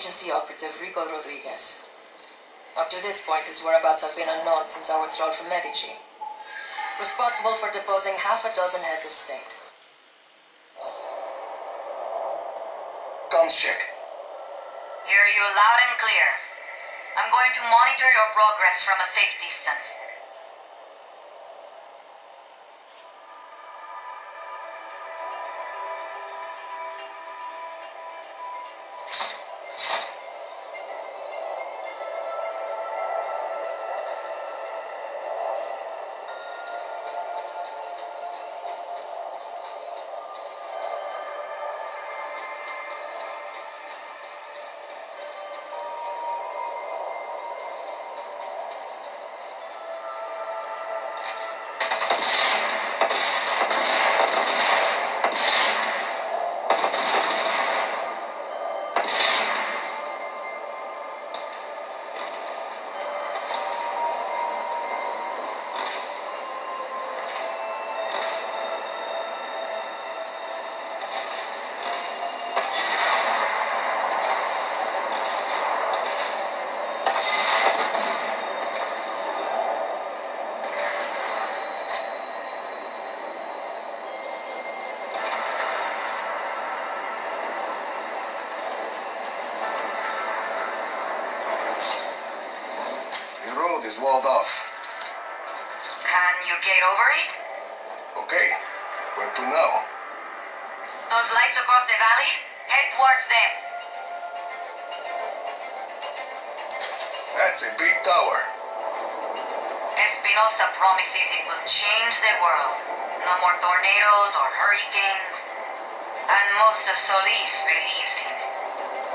Former agency operative Rico Rodriguez. Up to this point, his whereabouts have been unknown since our withdrawal from Medici. Responsible for deposing half a dozen heads of state. Guns check. Hear you loud and clear. I'm going to monitor your progress from a safe distance. The road is walled off. Can you get over it? Okay. Where to now? Those lights across the valley? Head towards them. That's a big tower. Espinosa promises it will change the world. No more tornadoes or hurricanes. And most of Solis believes him.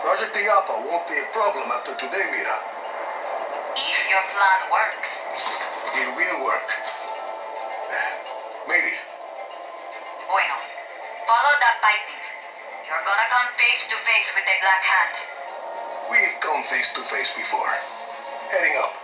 Project Illapa won't be a problem after today, Mira. If your plan works. It will work. Made it. Bueno, follow that piping. You're gonna come face to face with the Black Hand. We've come face to face before. Heading up.